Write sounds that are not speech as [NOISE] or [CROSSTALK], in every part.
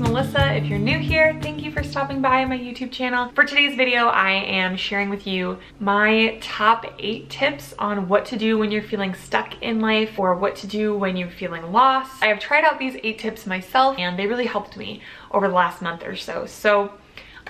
Melissa. If you're new here, thank you for stopping by my YouTube channel. For today's video, I am sharing with you my top eight tips on what to do when you're feeling stuck in life or what to do when you're feeling lost. I have tried out these eight tips myself and they really helped me over the last month or so. So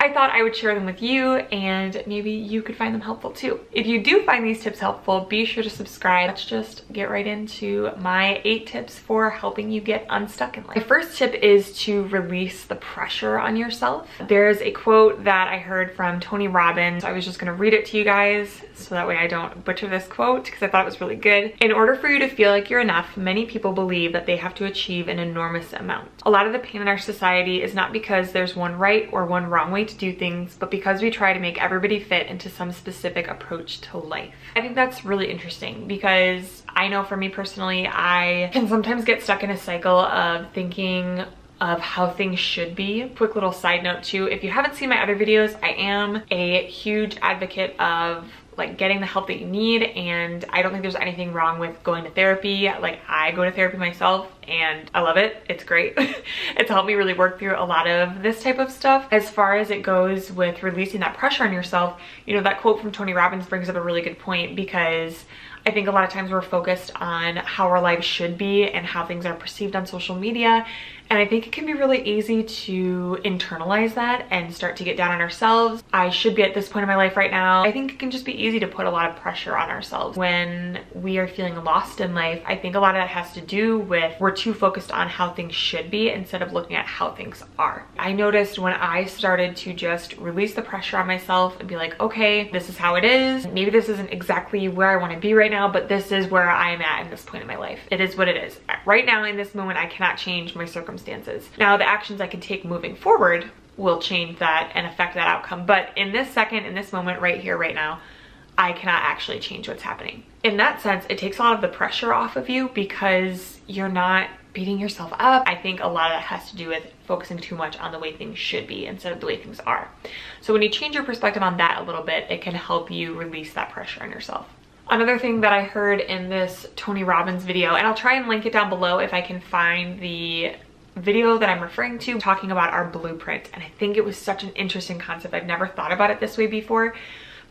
I thought I would share them with you and maybe you could find them helpful too. If you do find these tips helpful, be sure to subscribe. Let's just get right into my eight tips for helping you get unstuck in life. The first tip is to release the pressure on yourself. There's a quote that I heard from Tony Robbins. I was just gonna read it to you guys so that way I don't butcher this quote because I thought it was really good. In order for you to feel like you're enough, many people believe that they have to achieve an enormous amount. A lot of the pain in our society is not because there's one right or one wrong way to do things, but because we try to make everybody fit into some specific approach to life. I think that's really interesting because I know for me personally, I can sometimes get stuck in a cycle of thinking of how things should be. Quick little side note too, if you haven't seen my other videos, I am a huge advocate of like getting the help that you need and I don't think there's anything wrong with going to therapy. Like I go to therapy myself and I love it. It's great. [LAUGHS] it's helped me really work through a lot of this type of stuff. As far as it goes with releasing that pressure on yourself, you know, that quote from Tony Robbins brings up a really good point because I think a lot of times we're focused on how our lives should be and how things are perceived on social media and I think it can be really easy to internalize that and start to get down on ourselves. I should be at this point in my life right now. I think it can just be easy to put a lot of pressure on ourselves when we are feeling lost in life. I think a lot of that has to do with we're too focused on how things should be instead of looking at how things are. I noticed when I started to just release the pressure on myself and be like, okay, this is how it is. Maybe this isn't exactly where I want to be right now, but this is where I am at in this point in my life. It is what it is. Right now in this moment, I cannot change my circumstances circumstances. Now the actions I can take moving forward will change that and affect that outcome. But in this second, in this moment right here, right now, I cannot actually change what's happening. In that sense, it takes a lot of the pressure off of you because you're not beating yourself up. I think a lot of that has to do with focusing too much on the way things should be instead of the way things are. So when you change your perspective on that a little bit, it can help you release that pressure on yourself. Another thing that I heard in this Tony Robbins video, and I'll try and link it down below if I can find the video that I'm referring to talking about our blueprint. And I think it was such an interesting concept. I've never thought about it this way before,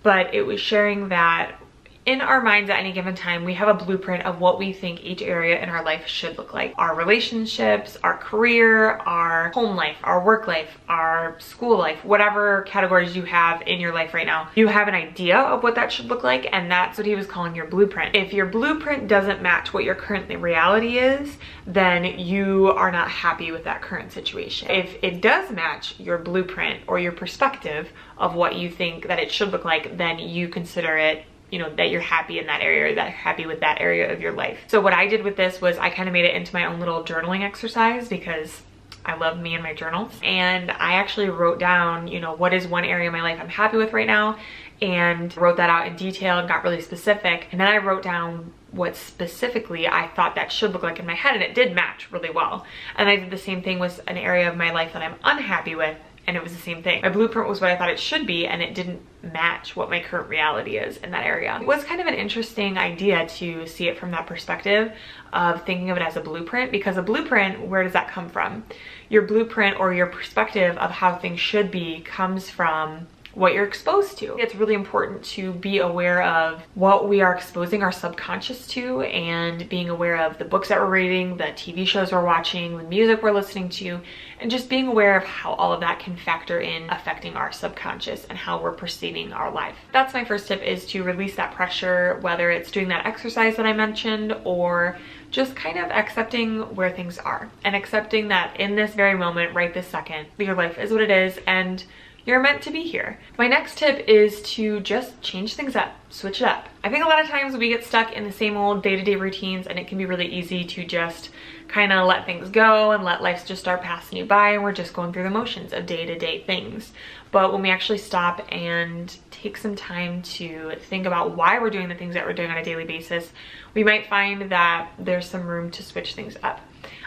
but it was sharing that in our minds at any given time, we have a blueprint of what we think each area in our life should look like. Our relationships, our career, our home life, our work life, our school life, whatever categories you have in your life right now, you have an idea of what that should look like and that's what he was calling your blueprint. If your blueprint doesn't match what your current reality is, then you are not happy with that current situation. If it does match your blueprint or your perspective of what you think that it should look like, then you consider it you know, that you're happy in that area or that happy with that area of your life. So what I did with this was I kind of made it into my own little journaling exercise because I love me and my journals. And I actually wrote down, you know, what is one area of my life I'm happy with right now and wrote that out in detail and got really specific. And then I wrote down what specifically I thought that should look like in my head and it did match really well. And I did the same thing with an area of my life that I'm unhappy with and it was the same thing. My blueprint was what I thought it should be and it didn't match what my current reality is in that area. It was kind of an interesting idea to see it from that perspective of thinking of it as a blueprint because a blueprint, where does that come from? Your blueprint or your perspective of how things should be comes from what you're exposed to. It's really important to be aware of what we are exposing our subconscious to and being aware of the books that we're reading, the TV shows we're watching, the music we're listening to, and just being aware of how all of that can factor in affecting our subconscious and how we're perceiving our life. That's my first tip is to release that pressure, whether it's doing that exercise that I mentioned or just kind of accepting where things are and accepting that in this very moment, right this second, your life is what it is and you're meant to be here. My next tip is to just change things up, switch it up. I think a lot of times we get stuck in the same old day-to-day -day routines and it can be really easy to just kind of let things go and let life just start passing you by and we're just going through the motions of day-to-day -day things. But when we actually stop and take some time to think about why we're doing the things that we're doing on a daily basis, we might find that there's some room to switch things up.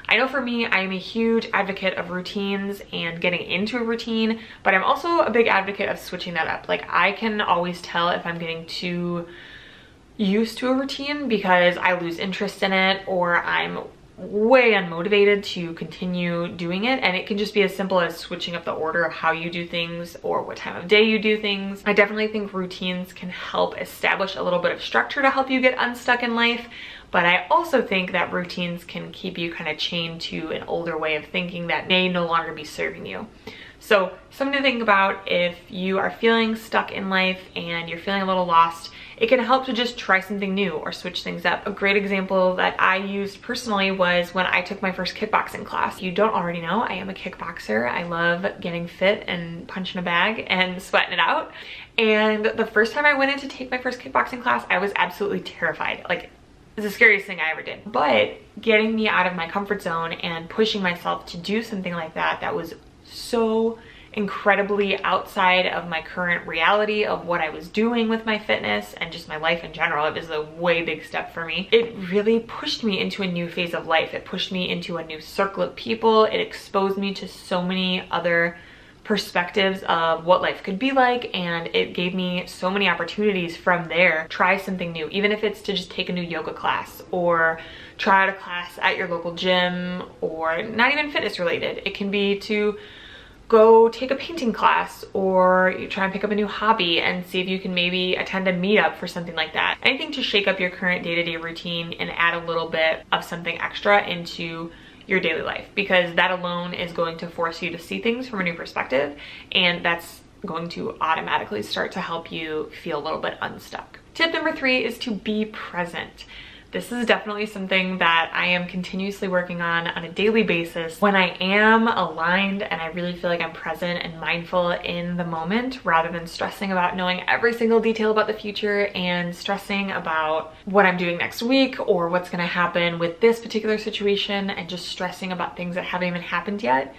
I know for me, I am a huge advocate of routines and getting into a routine, but I'm also a big advocate of switching that up. Like I can always tell if I'm getting too used to a routine because I lose interest in it or I'm way unmotivated to continue doing it and it can just be as simple as switching up the order of how you do things or what time of day you do things. I definitely think routines can help establish a little bit of structure to help you get unstuck in life but I also think that routines can keep you kind of chained to an older way of thinking that may no longer be serving you. So something to think about if you are feeling stuck in life and you're feeling a little lost, it can help to just try something new or switch things up. A great example that I used personally was when I took my first kickboxing class. You don't already know, I am a kickboxer. I love getting fit and punching a bag and sweating it out. And the first time I went in to take my first kickboxing class, I was absolutely terrified. Like it's the scariest thing I ever did. But getting me out of my comfort zone and pushing myself to do something like that, that was so incredibly outside of my current reality of what I was doing with my fitness and just my life in general. It was a way big step for me. It really pushed me into a new phase of life. It pushed me into a new circle of people. It exposed me to so many other perspectives of what life could be like and it gave me so many opportunities from there. Try something new, even if it's to just take a new yoga class or try out a class at your local gym or not even fitness related. It can be to go take a painting class or try and pick up a new hobby and see if you can maybe attend a meetup for something like that. Anything to shake up your current day-to-day -day routine and add a little bit of something extra into your daily life because that alone is going to force you to see things from a new perspective and that's going to automatically start to help you feel a little bit unstuck. Tip number three is to be present. This is definitely something that I am continuously working on on a daily basis. When I am aligned and I really feel like I'm present and mindful in the moment rather than stressing about knowing every single detail about the future and stressing about what I'm doing next week or what's gonna happen with this particular situation and just stressing about things that haven't even happened yet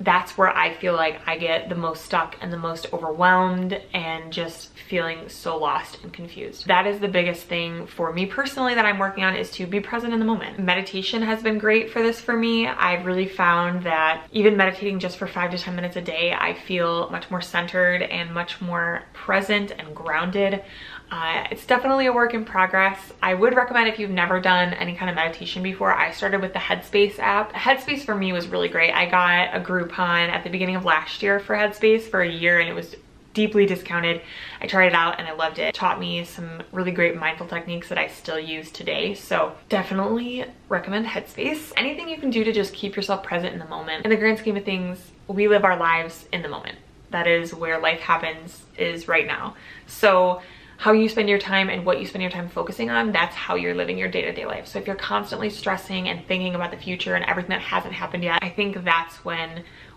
that's where I feel like I get the most stuck and the most overwhelmed and just feeling so lost and confused. That is the biggest thing for me personally that I'm working on is to be present in the moment. Meditation has been great for this for me. I've really found that even meditating just for five to 10 minutes a day, I feel much more centered and much more present and grounded. Uh, it's definitely a work in progress. I would recommend if you've never done any kind of meditation before, I started with the Headspace app. Headspace for me was really great. I got a Groupon at the beginning of last year for Headspace for a year and it was deeply discounted. I tried it out and I loved it. it. Taught me some really great mindful techniques that I still use today. So definitely recommend Headspace. Anything you can do to just keep yourself present in the moment. In the grand scheme of things, we live our lives in the moment. That is where life happens is right now. So how you spend your time and what you spend your time focusing on, that's how you're living your day-to-day -day life. So if you're constantly stressing and thinking about the future and everything that hasn't happened yet, I think that's when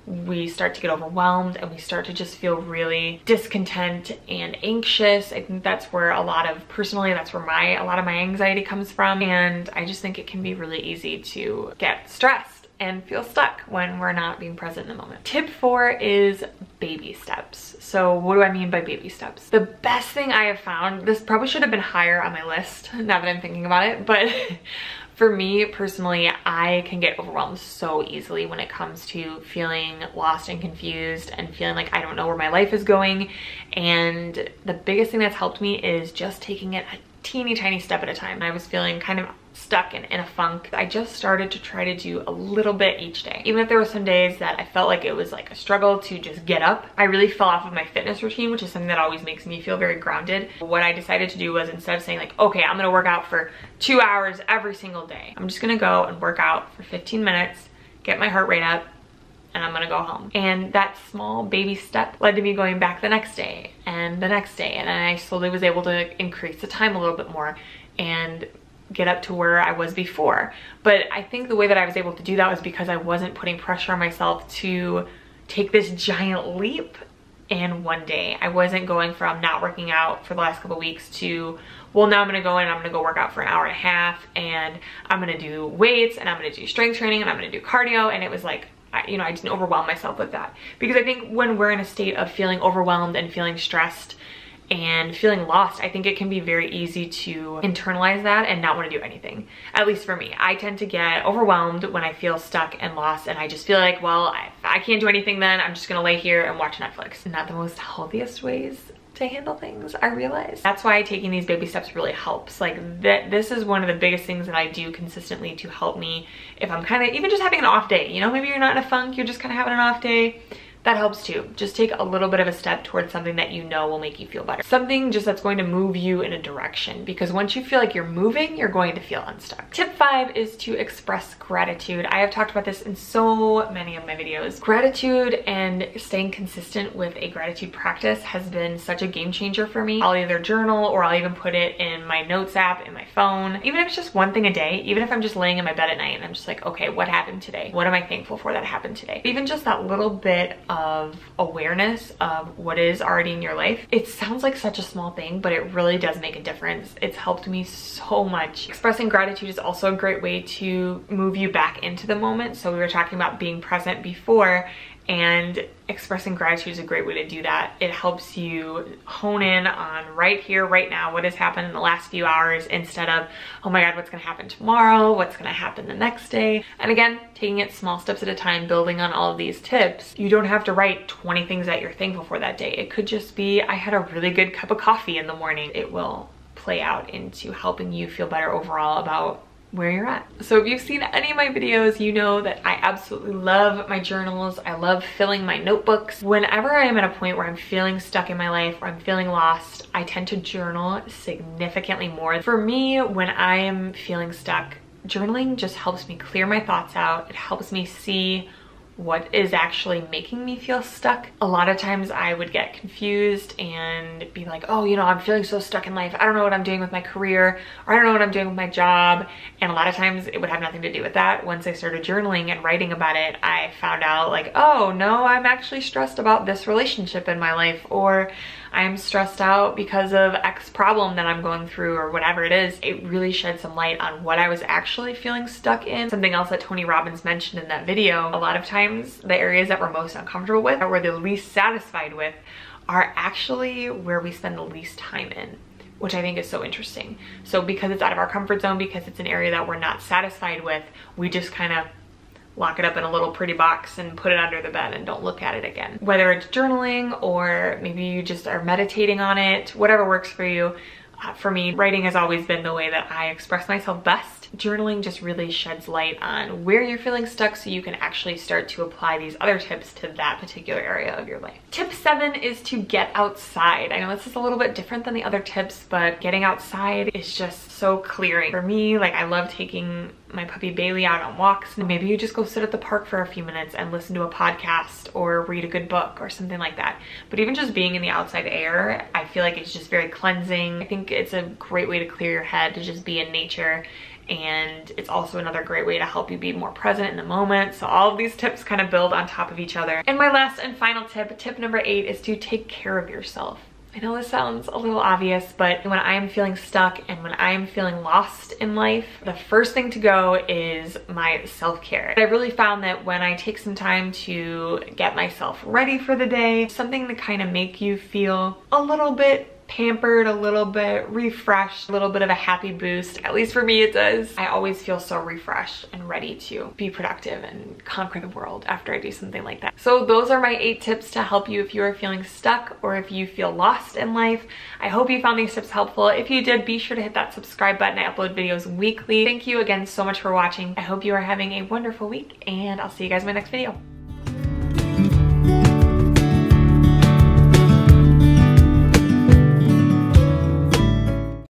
we start to get overwhelmed and we start to just feel really discontent and anxious. I think that's where a lot of, personally, that's where my, a lot of my anxiety comes from. And I just think it can be really easy to get stressed and feel stuck when we're not being present in the moment. Tip four is baby steps. So what do I mean by baby steps? The best thing I have found, this probably should have been higher on my list [LAUGHS] now that I'm thinking about it, but [LAUGHS] for me personally, I can get overwhelmed so easily when it comes to feeling lost and confused and feeling like I don't know where my life is going. And the biggest thing that's helped me is just taking it teeny tiny step at a time. I was feeling kind of stuck and in a funk. I just started to try to do a little bit each day. Even if there were some days that I felt like it was like a struggle to just get up, I really fell off of my fitness routine, which is something that always makes me feel very grounded. What I decided to do was instead of saying like, okay, I'm gonna work out for two hours every single day, I'm just gonna go and work out for 15 minutes, get my heart rate up, and I'm gonna go home. And that small baby step led to me going back the next day and the next day. And I slowly was able to increase the time a little bit more and get up to where I was before. But I think the way that I was able to do that was because I wasn't putting pressure on myself to take this giant leap in one day. I wasn't going from not working out for the last couple weeks to, well, now I'm gonna go in and I'm gonna go work out for an hour and a half and I'm gonna do weights and I'm gonna do strength training and I'm gonna do cardio. And it was like, you know, I didn't overwhelm myself with that. Because I think when we're in a state of feeling overwhelmed and feeling stressed and feeling lost, I think it can be very easy to internalize that and not want to do anything. At least for me. I tend to get overwhelmed when I feel stuck and lost and I just feel like, well, I, I can't do anything then. I'm just gonna lay here and watch Netflix. Not the most healthiest ways to handle things, I realize. That's why taking these baby steps really helps. Like that, this is one of the biggest things that I do consistently to help me if I'm kind of, even just having an off day, you know, maybe you're not in a funk, you're just kind of having an off day that helps too. Just take a little bit of a step towards something that you know will make you feel better. Something just that's going to move you in a direction because once you feel like you're moving, you're going to feel unstuck. Tip five is to express gratitude. I have talked about this in so many of my videos. Gratitude and staying consistent with a gratitude practice has been such a game changer for me. I'll either journal or I'll even put it in my notes app in my phone. Even if it's just one thing a day, even if I'm just laying in my bed at night and I'm just like, okay, what happened today? What am I thankful for that happened today? Even just that little bit of of awareness of what is already in your life. It sounds like such a small thing, but it really does make a difference. It's helped me so much. Expressing gratitude is also a great way to move you back into the moment. So we were talking about being present before and expressing gratitude is a great way to do that. It helps you hone in on right here, right now, what has happened in the last few hours instead of, oh my God, what's gonna happen tomorrow? What's gonna happen the next day? And again, taking it small steps at a time, building on all of these tips. You don't have to write 20 things that you're thankful for that day. It could just be, I had a really good cup of coffee in the morning. It will play out into helping you feel better overall about where you're at. So if you've seen any of my videos, you know that I absolutely love my journals. I love filling my notebooks. Whenever I am at a point where I'm feeling stuck in my life or I'm feeling lost, I tend to journal significantly more. For me, when I am feeling stuck, journaling just helps me clear my thoughts out. It helps me see what is actually making me feel stuck. A lot of times I would get confused and be like, oh, you know, I'm feeling so stuck in life. I don't know what I'm doing with my career or I don't know what I'm doing with my job. And a lot of times it would have nothing to do with that. Once I started journaling and writing about it, I found out like, oh no, I'm actually stressed about this relationship in my life or I'm stressed out because of X problem that I'm going through or whatever it is, it really shed some light on what I was actually feeling stuck in. Something else that Tony Robbins mentioned in that video, a lot of times the areas that we're most uncomfortable with or we're the least satisfied with are actually where we spend the least time in which I think is so interesting. So because it's out of our comfort zone, because it's an area that we're not satisfied with, we just kind of lock it up in a little pretty box and put it under the bed and don't look at it again. Whether it's journaling or maybe you just are meditating on it, whatever works for you. Uh, for me, writing has always been the way that I express myself best journaling just really sheds light on where you're feeling stuck so you can actually start to apply these other tips to that particular area of your life. Tip seven is to get outside. I know this is a little bit different than the other tips, but getting outside is just so clearing. For me, like I love taking my puppy Bailey out on walks. Maybe you just go sit at the park for a few minutes and listen to a podcast or read a good book or something like that. But even just being in the outside air, I feel like it's just very cleansing. I think it's a great way to clear your head to just be in nature and it's also another great way to help you be more present in the moment. So all of these tips kind of build on top of each other. And my last and final tip, tip number eight, is to take care of yourself. I know this sounds a little obvious, but when I am feeling stuck and when I am feeling lost in life, the first thing to go is my self-care. I really found that when I take some time to get myself ready for the day, something to kind of make you feel a little bit pampered a little bit, refreshed, a little bit of a happy boost. At least for me it does. I always feel so refreshed and ready to be productive and conquer the world after I do something like that. So those are my eight tips to help you if you are feeling stuck or if you feel lost in life. I hope you found these tips helpful. If you did, be sure to hit that subscribe button. I upload videos weekly. Thank you again so much for watching. I hope you are having a wonderful week and I'll see you guys in my next video.